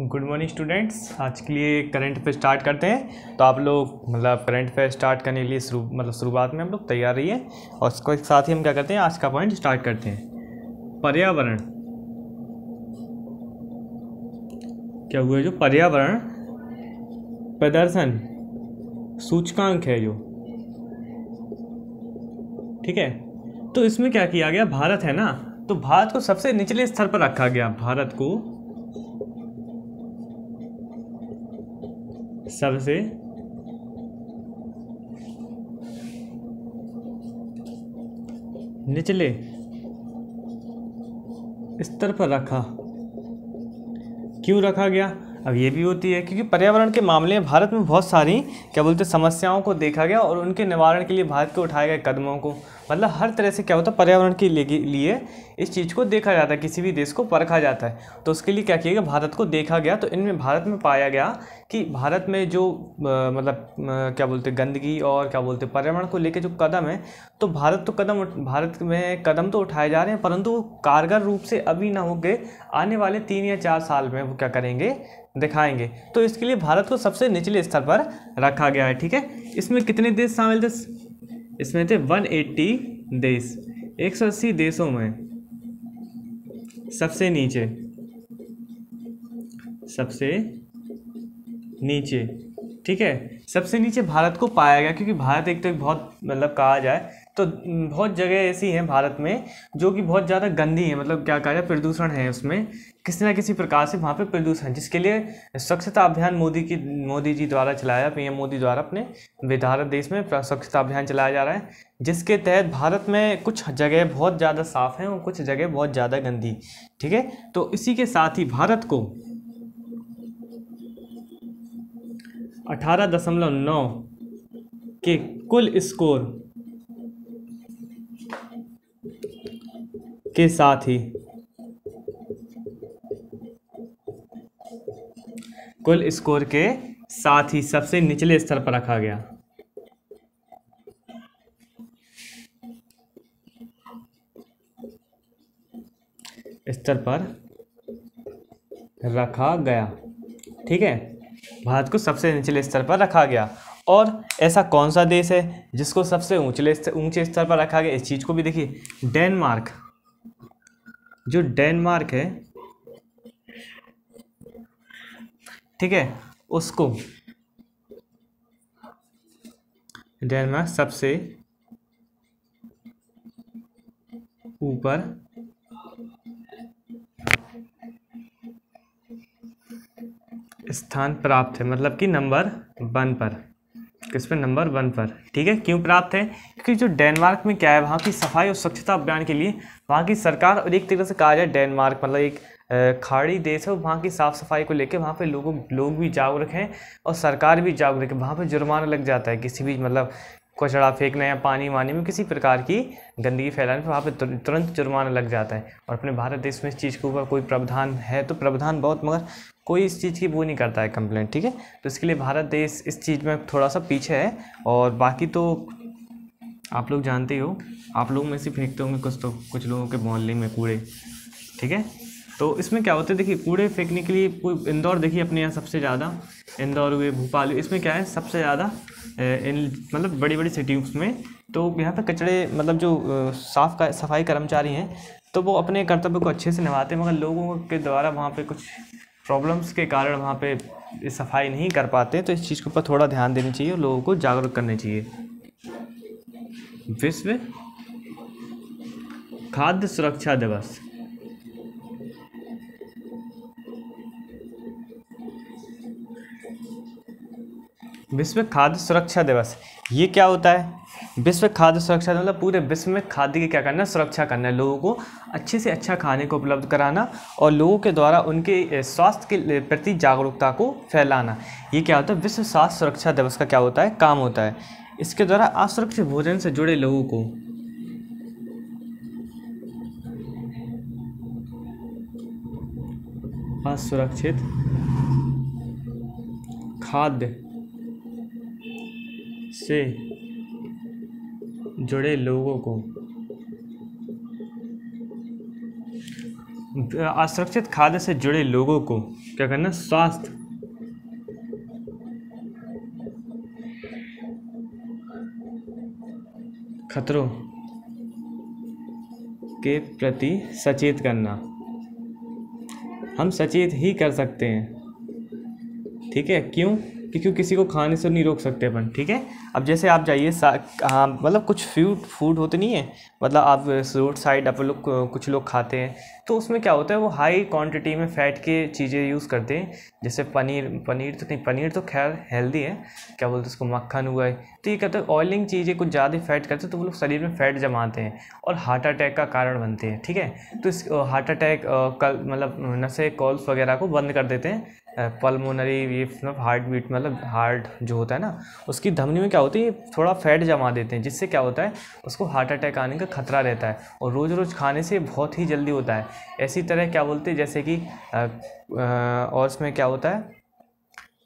Good morning students. आज के लिए करंट पे स्टार्ट करते हैं। तो आप लोग मतलब करंट पे स्टार्ट करने के लिए शुरू मतलब शुरुआत में हम लोग तैयार रहिए और उसको एक साथ ही हम क्या करते हैं, आज का पॉइंट स्टार्ट करते हैं। पर्यावरण। क्या हुआ जो पर्यावरण? प्रदर्शन। सूचकांक है जो। ठीक है? तो इसमें क्या किया गया? भारत है ना? तो भारत को सबसे निचले स्तर पर रखा गया। भारत को सबसे निचले स्तर पर रखा। क्यों रखा गया? अब ये भी होती है, क्योंकि पर्यावरण के मामले में भारत में बहुत सारी, क्या बोलते समस्याओं को देखा गया और उनके निवारण के लिए भारत के उठाए गए कदमों को। मतलब हर तरह से क्या होता है, पर्यावरण के लिए इस चीज़ को देखा जाता है, किसी भी देश को परखा जाता है। तो उसके लिए क्या किया गया, भारत को देखा गया। तो इनमें भारत में पाया गया कि भारत में जो मतलब क्या बोलते गंदगी और क्या बोलते पर्यावरण को लेकर जो कदम है तो भारत तो कदम भारत में कदम तो उठाए जा रहे हैं, परंतु कारगर रूप से अभी ना हो गए आने वाले तीन या चार साल में वो क्या करेंगे, दिखाएँगे। तो इसके लिए भारत को सबसे निचले स्तर पर रखा गया है, ठीक है? इसमें कितने देश शामिल थे? इसमें थे 180 देश। 180 देशों में सबसे नीचे। सबसे नीचे। ठीक है? सबसे नीचे भारत को पाया गया क्योंकि भारत एक तो एक बहुत मतलब कहा जाए तो बहुत जगह ऐसी हैं भारत में, जो कि बहुत ज़्यादा गंदी है मतलब क्या कहा जाए, प्रदूषण है उसमें। किसी ना किसी प्रकार से वहाँ पे प्रदूषण, जिसके लिए स्वच्छता अभियान मोदी की, मोदी जी द्वारा चलाया, पीएम मोदी द्वारा अपने भारत देश में स्वच्छता अभियान चलाया जा रहा है, जिसके तहत भारत में कुछ जगह बहुत ज़्यादा साफ़ हैं और कुछ जगह बहुत ज़्यादा गंदी, ठीक है? तो इसी के साथ ही भारत को अठारह दशमलव नौ के कुल स्कोर के साथ ही कुल स्कोर के साथ ही सबसे निचले स्तर पर रखा गया। स्तर पर रखा गया। ठीक है? भारत को सबसे निचले स्तर पर रखा गया। और ऐसा कौन सा देश है जिसको सबसे ऊंचले ऊँचे स्तर पर रखा गया? इस चीज़ को भी देखिए। डेनमार्क। जो डेनमार्क है ठीक है? उसको डेनमार्क सबसे ऊपर स्थान प्राप्त है मतलब कि नंबर वन पर। किस पे नंबर वन पर। ठीक है? क्यों प्राप्त है? क्योंकि जो डेनमार्क में क्या है, वहाँ की सफ़ाई और स्वच्छता अभियान के लिए वहाँ की सरकार और एक तरीके से कहा जाए डेनमार्क मतलब एक खाड़ी देश है, वहाँ की साफ़ सफ़ाई को लेकर वहाँ पे लोगों, लोग भी जागरूक हैं और सरकार भी जागरूक है। वहाँ पे जुर्माना लग जाता है, किसी भी मतलब कचड़ा फेंकने या पानी वानी में किसी प्रकार की गंदगी फैलाने पर वहाँ पर तुरंत जुर्माना लग जाता है। और अपने भारत देश में इस चीज़ के ऊपर कोई प्रावधान है तो प्रावधान बहुत, मगर कोई इस चीज़ की वो नहीं करता है कंप्लेंट, ठीक है? तो इसके लिए भारत देश इस चीज़ में थोड़ा सा पीछे है और बाकी तो आप लोग जानते हो, आप लोग में से फेंकते होंगे कुछ तो कुछ लोगों के मोहल्ले में कूड़े, ठीक है? तो इसमें क्या होता है, देखिए, कूड़े फेंकने के लिए इंदौर, देखिए, अपने यहाँ सबसे ज़्यादा, इंदौर हुए भोपाल हुए इसमें क्या है, सबसे ज़्यादा मतलब बड़ी बड़ी सिटीज़ में तो यहाँ पर कचड़े मतलब जो साफ़ का, सफ़ाई कर्मचारी हैं तो वो अपने कर्तव्य को अच्छे से निभाते हैं, मगर लोगों के द्वारा वहाँ पर कुछ प्रॉब्लम्स के कारण वहाँ पे सफ़ाई नहीं कर पाते तो इस चीज़ के ऊपर थोड़ा ध्यान देना चाहिए और लोगों को जागरूक करना चाहिए। विश्व खाद्य सुरक्षा दिवस। विश्व खाद्य सुरक्षा दिवस। ये क्या होता है? विश्व खाद्य सुरक्षा मतलब पूरे विश्व में खाद्य की क्या करना है? सुरक्षा करना है। लोगों को अच्छे से अच्छा खाने को उपलब्ध कराना और लोगों के द्वारा उनके स्वास्थ्य के प्रति जागरूकता को फैलाना। ये क्या होता है? विश्व स्वास्थ्य सुरक्षा दिवस का क्या होता है? काम होता है। इसके द्वारा असुरक्षित भोजन से जुड़े लोगों को असुरक्षित खाद्य से जुड़े लोगों को असुरक्षित खाद्य से जुड़े लोगों को क्या करना? स्वास्थ्य। खतरों के प्रति सचेत करना। हम सचेत ही कर सकते हैं। ठीक है? क्यों? क्योंकि किसी को खाने से नहीं रोक सकते अपन, ठीक है? अब जैसे आप जाइए हाँ मतलब कुछ फ्यूड फ़ूड होते नहीं है मतलब आप रोड साइड आप लोग कुछ लोग खाते हैं तो उसमें क्या होता है, वो हाई क्वांटिटी में फ़ैट के चीज़ें यूज़ करते हैं, जैसे पनीर पनीर तो नहीं, पनीर तो खैर हेल्दी है, क्या बोलते हैं उसको, मक्खन हुआ है तो ये कहते हैं ऑयलिंग चीज़ें कुछ ज़्यादा फैट करते हैं तो वो लोग शरीर में फ़ैट जमाते हैं, और हार्ट अटैक का कारण बनते हैं, ठीक है? तो इस हार्ट अटैक कल मतलब नशे कॉल्स वगैरह को बंद कर देते हैं पल्मोनरी ये मतलब हार्ट बीट मतलब हार्ट जो होता है ना, उसकी धमनी में क्या होती है थोड़ा फैट जमा देते हैं, जिससे क्या होता है, उसको हार्ट अटैक आने का खतरा रहता है और रोज़ रोज़ खाने से बहुत ही जल्दी होता है। ऐसी तरह क्या बोलते हैं, जैसे कि और उसमें क्या होता है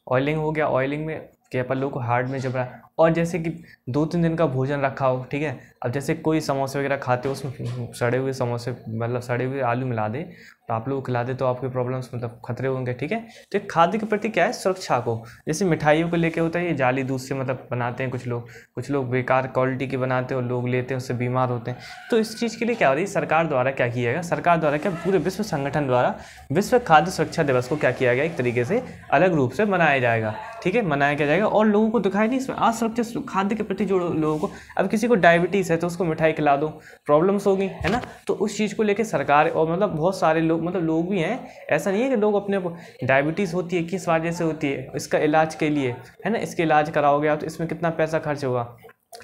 ऑयलिंग हो गया ऑयलिंग में क्या लोग को हार्ट में जब और जैसे कि दो तीन दिन का भोजन रखा हो, ठीक है? अब जैसे कोई समोसे वगैरह खाते हो, उसमें सड़े हुए समोसे मतलब सड़े हुए आलू मिला दे तो आप लोग खिला दे तो आपके प्रॉब्लम्स मतलब खतरे होंगे, ठीक है? तो खाद्य के प्रति क्या है? सुरक्षा को। जैसे मिठाइयों को लेके होता है, ये जाली दूध से मतलब बनाते हैं कुछ लोग। कुछ लोग बेकार क्वालिटी की बनाते हैं और लोग लेते हैं, उससे बीमार होते हैं। तो इस चीज़ के लिए क्या हो रही है? सरकार द्वारा क्या किया गया? सरकार द्वारा क्या पूरे विश्व संगठन द्वारा विश्व खाद्य सुरक्षा दिवस को क्या किया गया? एक तरीके से अलग रूप से मनाया जाएगा, ठीक है? मनाया क्या जाएगा? और लोगों को दिखाई नहीं इसमें असुरक्षित खाद्य के प्रति जो लोगों को, अब किसी को डायबिटीज़ है तो उसको मिठाई खिला दो प्रॉब्लम्स होगी, है ना? तो उस चीज़ को लेकर सरकार और मतलब बहुत सारे लोग मतलब लोग भी हैं, ऐसा नहीं है कि लोग अपने डायबिटीज़ होती है, किस वजह से होती है, इसका इलाज के लिए, है ना? इसके इलाज कराओगे तो इसमें कितना पैसा खर्च होगा?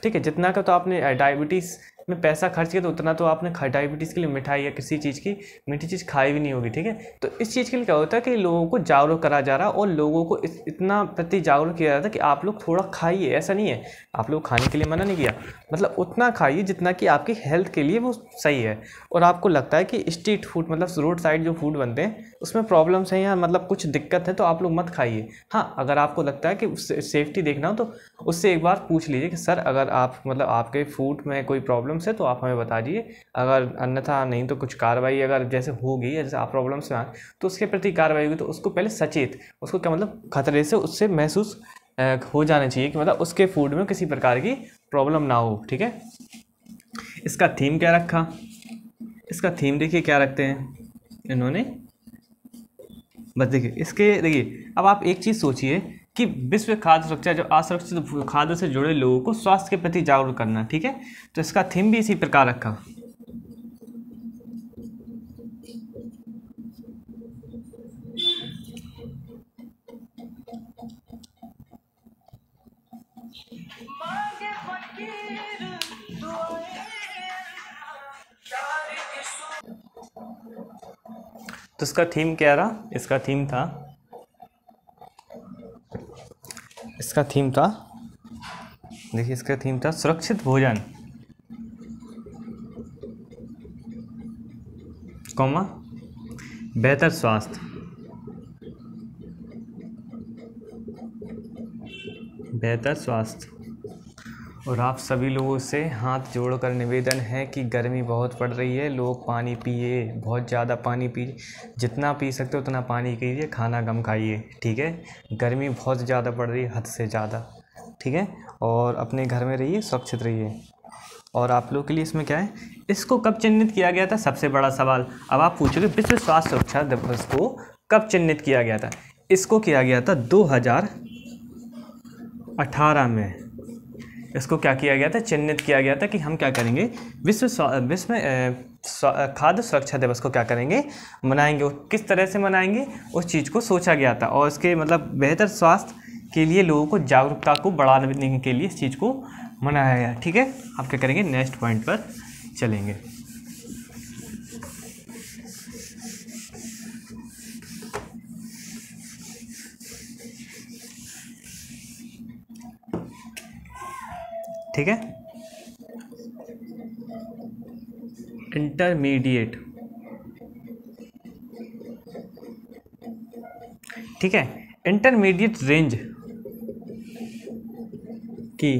ठीक है, जितना का तो आपने डायबिटीज़ में पैसा खर्च किया तो उतना तो आपने डायबिटीज़ के लिए मिठाई या किसी चीज़ की, मीठी चीज़ खाई भी नहीं होगी, ठीक है? तो इस चीज़ के लिए क्या होता है कि लोगों को जागरूक करा जा रहा और लोगों को इतना प्रति जागरूक किया जा रहा है कि आप लोग थोड़ा खाइए, ऐसा नहीं है। आप लोग खाने के लिए मना नहीं किया। मतलब उतना खाइए जितना कि आपकी हेल्थ के लिए वो सही है। और आपको लगता है कि स्ट्रीट फ़ूड मतलब रोड साइड जो फ़ूड बनते हैं, उसमें प्रॉब्लम्स हैं या मतलब कुछ दिक्कत है तो आप लोग मत खाइए। हाँ अगर आपको लगता है कि सेफ्टी देखना हो तो उससे एक बार पूछ लीजिए कि, सर, अगर आप मतलब आपके फ़ूड में कोई प्रॉब्लम प्रॉब्लम्स है तो आप हमें बता दीजिए अगर अन्यथा नहीं तो कुछ कार्रवाई अगर जैसे होगी, या जैसे आप प्रॉब्लम्स में आए तो उसके प्रति कार्रवाई होगी तो उसको पहले सचेत, उसको क्या मतलब खतरे से उससे महसूस हो जाना चाहिए कि मतलब उसके फ़ूड में किसी प्रकार की प्रॉब्लम ना हो, ठीक है? इसका थीम क्या रखा? इसका थीम देखिए क्या रखते हैं इन्होंने। बस देखिए, इसके, देखिए, अब आप एक चीज़ सोचिए कि विश्व खाद्य सुरक्षा, जो असुरक्षित खाद्य से जुड़े लोगों को स्वास्थ्य के प्रति जागरूक करना, ठीक है? तो इसका थीम भी इसी प्रकार रखा। तो इसका थीम क्या रहा? इसका थीम था इसका थीम था देखिए इसका थीम था सुरक्षित भोजन। कौमा बेहतर स्वास्थ्य। बेहतर स्वास्थ्य। और आप सभी लोगों से हाथ जोड़कर निवेदन है कि गर्मी बहुत पड़ रही है, लोग पानी पिए, बहुत ज़्यादा पानी पी, जितना पी सकते हो उतना पानी पीजिए खाना कम खाइए, ठीक है? गर्मी बहुत ज़्यादा पड़ रही है, हद से ज़्यादा, ठीक है? और अपने घर में रहिए, सुरक्षित रहिए। और आप लोग के लिए इसमें क्या है? इसको कब चिन्हित किया गया था? सबसे बड़ा सवाल। अब आप पूछोगे, विश्व स्वास्थ्य सुरक्षा दिवस को कब चिन्हित किया गया था? इसको किया गया था 2018 में। इसको क्या किया गया था? चिन्हित किया गया था कि हम क्या करेंगे? विश्व विश्व खाद्य सुरक्षा दिवस को क्या करेंगे? मनाएँगे। और किस तरह से मनाएँगे? उस चीज़ को सोचा गया था। और इसके मतलब बेहतर स्वास्थ्य के लिए लोगों को जागरूकता को बढ़ाने के लिए इस चीज़ को मनाया गया। ठीक है? आप क्या करेंगे? नेक्स्ट पॉइंट पर चलेंगे। ठीक है? इंटरमीडिएट ठीक है? इंटरमीडिएट रेंज की?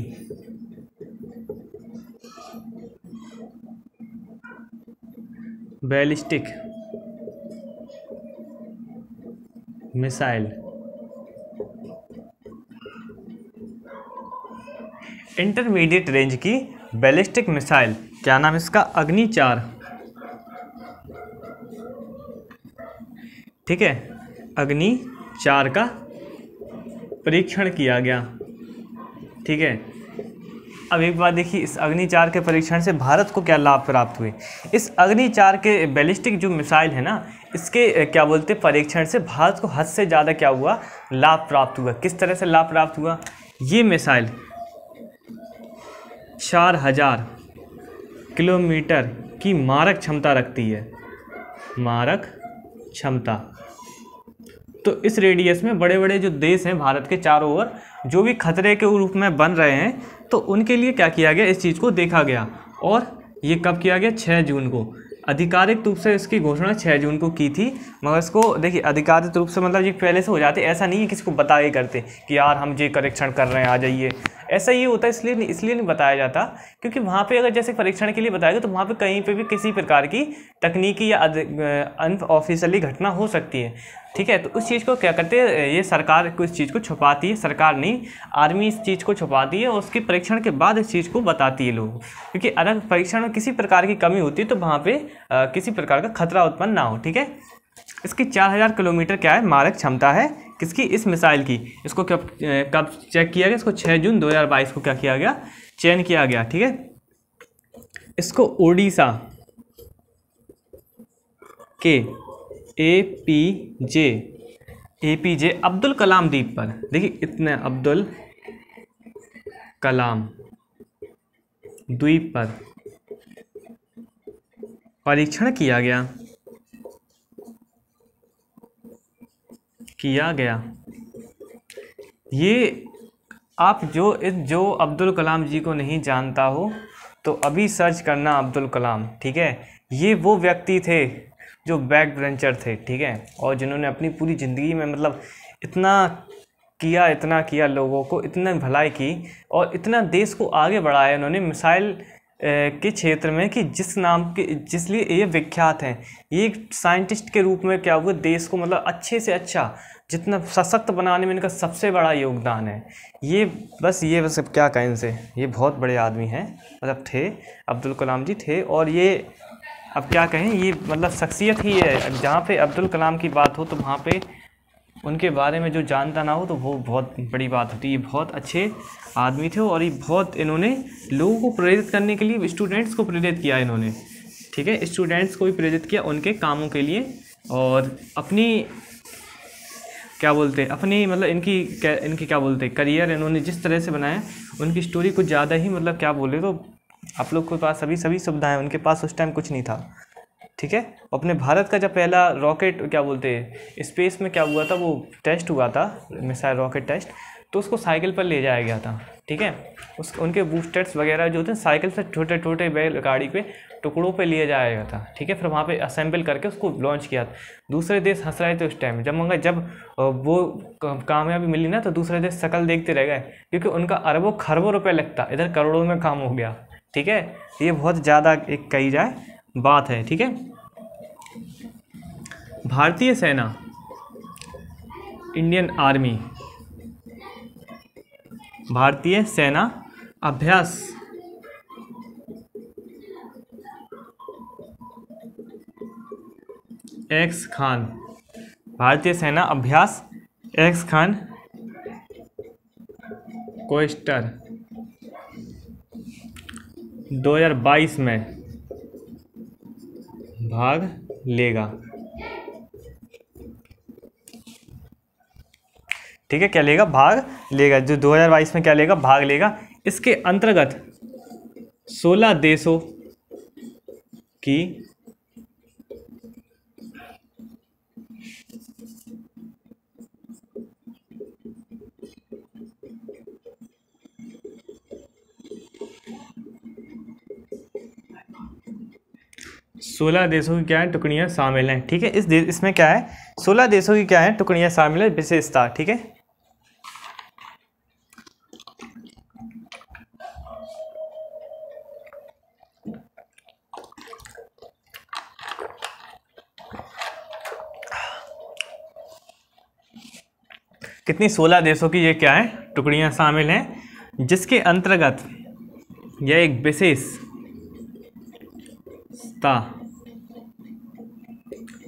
बैलिस्टिक मिसाइल इंटरमीडिएट रेंज की बैलिस्टिक मिसाइल। क्या नाम इसका? अग्नि चार ठीक है अग्नि चार का परीक्षण किया गया। ठीक है, अब एक बात देखिए, इस अग्नि चार के परीक्षण से भारत को क्या लाभ प्राप्त हुए? इस अग्नि चार के बैलिस्टिक जो मिसाइल है ना, इसके क्या बोलते परीक्षण से भारत को हद से ज़्यादा क्या हुआ? लाभ प्राप्त हुआ। किस तरह से लाभ प्राप्त हुआ? ये मिसाइल चार हज़ार किलोमीटर की मारक क्षमता रखती है। मारक क्षमता। तो इस रेडियस में बड़े बड़े जो देश हैं भारत के चारों ओर, जो भी खतरे के रूप में बन रहे हैं तो उनके लिए क्या किया गया? इस चीज़ को देखा गया। और ये कब किया गया? छः जून को। आधिकारिक रूप से इसकी घोषणा छः जून को की थी, मगर इसको देखिए, आधिकारिक रूप से मतलब ये पहले से हो जाते, ऐसा नहीं है किसी को बताए करते कि यार हम ये करेक्शन कर रहे हैं, आ जाइए। ऐसा ये होता है इसलिए नहीं इसलिए नहीं बताया जाता क्योंकि वहाँ पे अगर जैसे परीक्षण के लिए बताया गया तो वहाँ पे कहीं पे भी किसी प्रकार की तकनीकी या अनऑफिशियली घटना हो सकती है। ठीक है तो उस चीज़ को क्या करते हैं ये सरकार को इस चीज़ को छुपाती है सरकार नहीं आर्मी इस चीज़ को छुपाती है और उसके परीक्षण के बाद इस चीज़ को बताती है लोग। क्योंकि अगर परीक्षण में किसी प्रकार की कमी होती है तो वहाँ पे आ, किसी प्रकार का खतरा उत्पन्न ना हो ठीक है? इसकी चार हज़ार किलोमीटर क्या है मारक क्षमता है किसकी? इस मिसाइल की। इसको कब कब चेक किया गया? इसको छः जून दो हज़ार बाईस को क्या किया गया? चयन किया गया, ठीक है? इसको ओडिशा के A P J A P J Abdul Kalam द्वीप पर। देखिए, इतने अब्दुल कलाम द्वीप पर। परीक्षण किया गया। किया गया। ये आप जो जो अब्दुल कलाम जी को नहीं जानता हो तो अभी सर्च करना अब्दुल कलाम, ठीक है? ये वो व्यक्ति थे जो बैक ब्रेंचर थे, ठीक है? और जिन्होंने अपनी पूरी ज़िंदगी में मतलब इतना किया इतना किया लोगों को, इतना भलाई की और इतना देश को आगे बढ़ाया। उन्होंने मिसाइल के क्षेत्र में कि जिस नाम के जिसलिए ये विख्यात हैं। ये एक साइंटिस्ट के रूप में क्या हुआ? देश को मतलब अच्छे से अच्छा जितना सशक्त बनाने में इनका सबसे बड़ा योगदान है। ये बस ये बस क्या कहें इनसे? ये बहुत बड़े आदमी हैं मतलब थे, अब्दुल कलाम जी थे और ये अब क्या कहें? ये मतलब शख्सियत ही है। जहाँ पे अब्दुल कलाम की बात हो तो वहाँ पे उनके बारे में जो जानता ना हो तो वो बहुत बड़ी बात होती है। बहुत अच्छे आदमी थे और ये बहुत इन्होंने लोगों को प्रेरित करने के लिए स्टूडेंट्स को प्रेरित किया इन्होंने। ठीक है? स्टूडेंट्स को भी प्रेरित किया उनके कामों के लिए और अपनी, क्या बोलते हैं, अपनी मतलब इनकी क्या इनकी क्या बोलते हैं करियर इन्होंने जिस तरह से बनाया, उनकी स्टोरी कुछ ज़्यादा ही मतलब क्या बोले तो आप लोग के पास सभी सभी सुविधाएँ, उनके पास उस टाइम कुछ नहीं था। ठीक है? अपने भारत का जब पहला रॉकेट क्या बोलते हैं स्पेस में क्या हुआ था, वो टेस्ट हुआ था, मिसाइल रॉकेट टेस्ट तो उसको साइकिल पर ले जाया गया था, ठीक है? उस, उनके बूस्टर्स वगैरह जो थे, साइकिल से छोटे छोटे बैल गाड़ी पे टुकड़ों पे लिया जाया गया था, ठीक है? फिर वहाँ पे असेंबल करके उसको लॉन्च किया। था दूसरे देश हंस रहे थे उस टाइम जब मगर जब वो कामयाबी मिली ना तो दूसरे देश शकल देखते रह गए, क्योंकि उनका अरबों, खरबों रुपये लगता, इधर करोड़ों में काम हो गया, ठीक है? ये बहुत ज़्यादा एक कही जाए बात है, ठीक है? भारतीय सेना इंडियन आर्मी भारतीय सेना अभ्यास। एक्स खान, भारतीय सेना अभ्यास। एक्स खान कोस्टर 2022 में भाग लेगा। ठीक है, क्या लेगा? भाग लेगा। जो 2022 में क्या लेगा? भाग लेगा। इसके अंतर्गत 16 देशों की सोलह देशों की क्या है? टुकड़ियाँ शामिल हैं। ठीक है, इस इसमें क्या है? सोलह देशों की क्या है? टुकड़ियाँ शामिल है, विशेषता। ठीक है? कितनी सोलह देशों की ये क्या है, टुकड़ियाँ शामिल हैं, जिसके अंतर्गत यह एक विशेष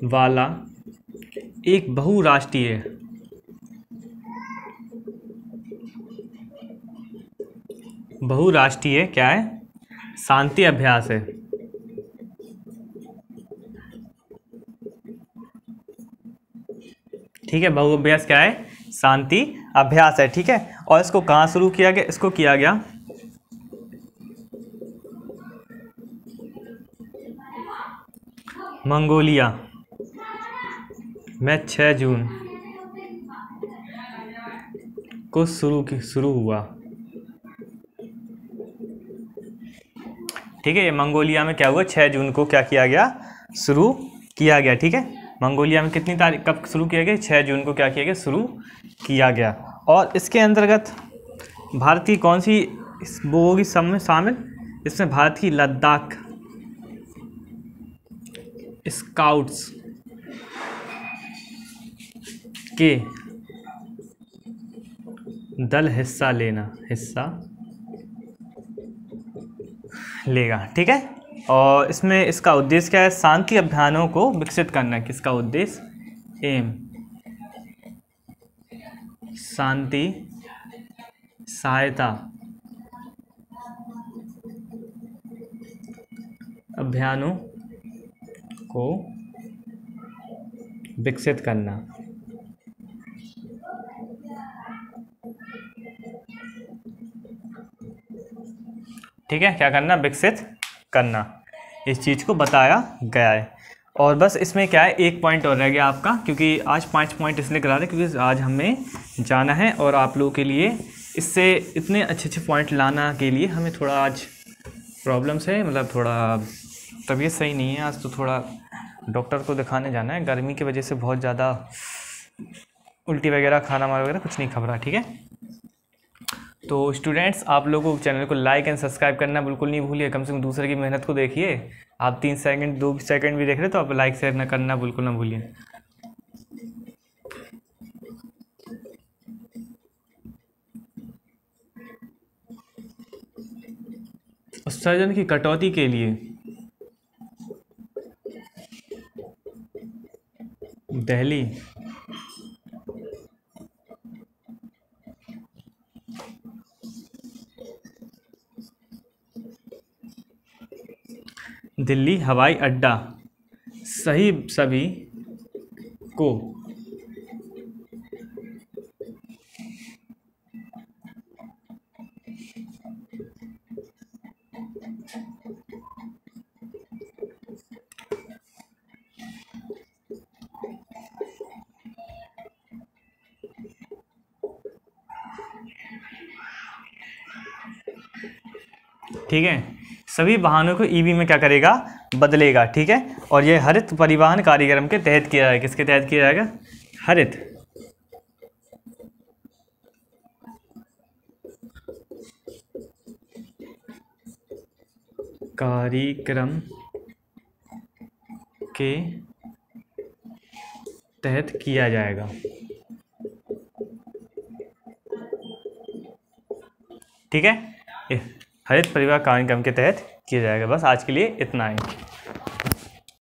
वाला एक बहुराष्ट्रीय बहुराष्ट्रीय क्या है, शांति अभ्यास है। ठीक है, बहु अभ्यास क्या है शांति, अभ्यास है, ठीक है? और इसको कहाँ शुरू किया गया? इसको किया गया मंगोलिया में 6 जून को शुरू शुरू हुआ। ठीक है, ये मंगोलिया में क्या हुआ? 6 जून को क्या किया गया? शुरू किया गया, ठीक है? मंगोलिया में कितनी तारीख, कब शुरू किया गया? छः जून को क्या किया गया? शुरू किया गया। और इसके अंतर्गत भारत की कौन सी वो होगी सब में शामिल? इसमें भारत की लद्दाख। स्काउट्स के दल हिस्सा लेना, हिस्सा लेगा। ठीक है? और इसमें इसका उद्देश्य क्या है? शांति अभियानों को विकसित करना। किसका उद्देश्य? एम। शांति, सहायता, अभियानों को विकसित करना। ठीक है? क्या करना? विकसित करना। इस चीज़ को बताया गया है। और बस इसमें क्या है, एक पॉइंट और रह गया आपका, क्योंकि आज पाँच पॉइंट इसलिए करा रहे क्योंकि आज हमें जाना है और आप लोगों के लिए इससे इतने अच्छे अच्छे पॉइंट लाना के लिए हमें थोड़ा आज प्रॉब्लम्स है मतलब थोड़ा तबीयत सही नहीं है। आज तो थोड़ा डॉक्टर को दिखाने जाना है। गर्मी की वजह से बहुत ज़्यादा उल्टी वगैरह खाना वगैरह कुछ नहीं खबरा ठीक है? तो स्टूडेंट्स आप लोगों को चैनल को लाइक एंड सब्सक्राइब करना बिल्कुल नहीं भूलिए। कम से कम दूसरे की मेहनत को देखिए। आप तीन सेकंड दो सेकंड भी देख रहे तो आप लाइक शेयर ना करना बिल्कुल ना भूलिए। उत्सर्जन की कटौती के लिए दिल्ली दिल्ली हवाई अड्डा। सही सभी को ठीक है। सभी वाहनों को ईवी में क्या करेगा? बदलेगा, ठीक है? और यह हरित परिवहन कार्यक्रम के तहत किया जाएगा। किसके तहत किया जाएगा? हरित। कार्यक्रम के तहत किया जाएगा। ठीक है? हरित परिवार कार्यक्रम के तहत किया जाएगा। बस आज के लिए इतना ही।